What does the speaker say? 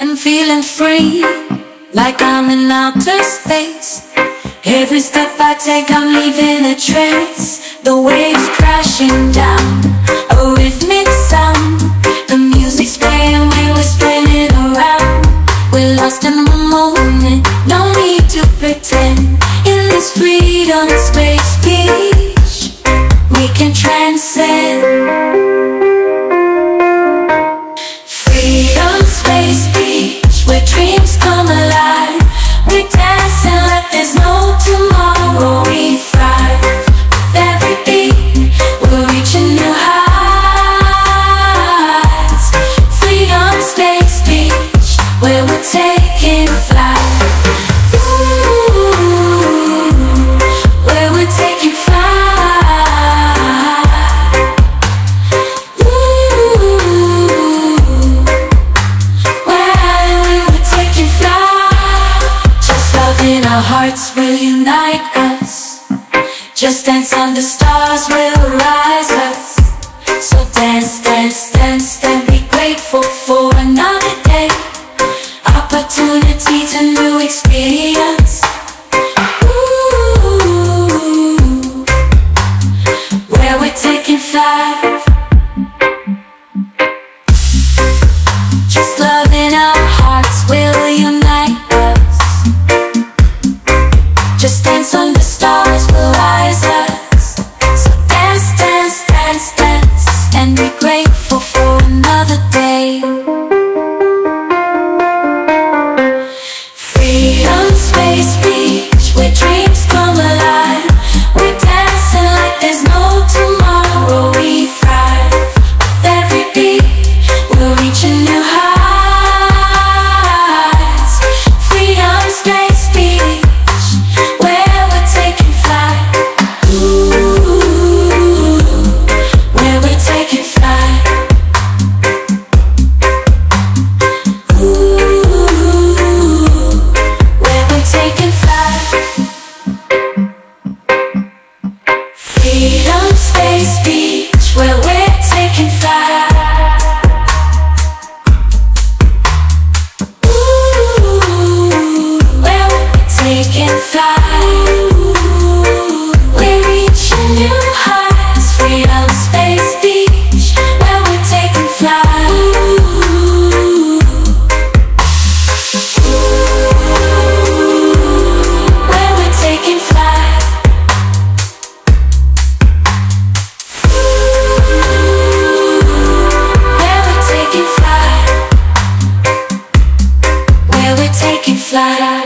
and feeling free, like I'm in outer space. Every step I take, I'm leaving a trace. The waves crashing down, a rhythmic sound. The music's playing, we were spinning around. We're lost in the moment, no need to pretend. In this freedom space beach, we can transcend. Dreams come our hearts will unite us. Just dance under the stars will rise us. So dance, dance, dance, and be grateful for another day. Opportunity to new experience. Ooh, where we're taking flight. Flight. We're reaching new heights. Space beach, where we're taking flight. Where we're taking flight. Where we're taking flight. Where we're taking flight.